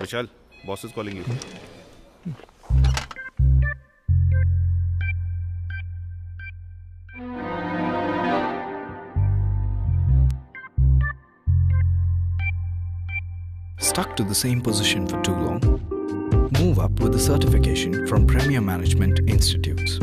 Vishal, boss is calling you. Stuck to the same position for too long? Move up with a certification from Premier Management Institutes.